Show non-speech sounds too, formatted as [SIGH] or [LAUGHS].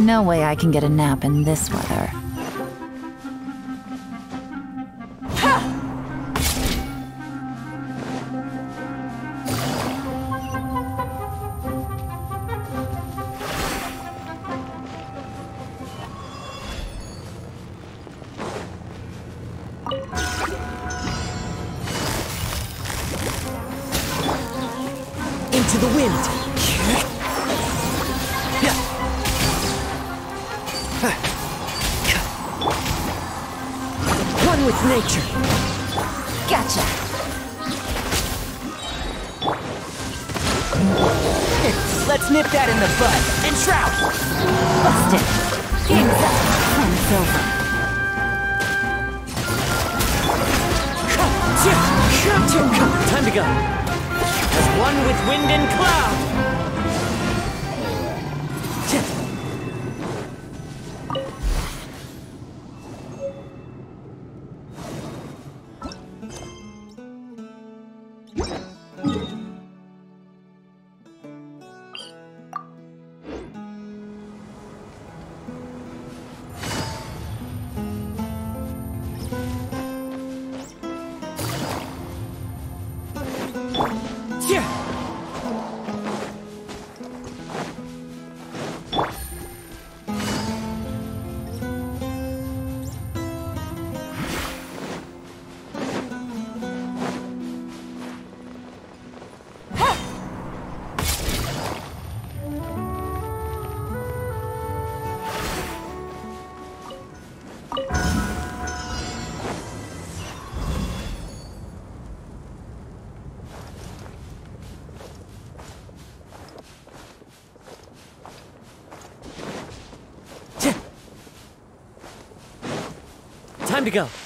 No way I can get a nap in this weather. Into the wind. With nature. Gotcha! [LAUGHS] Let's nip that in the bud. And trout. Busted! Game's up. Plan's over. Time to go. As one with wind and cloud. Time to go.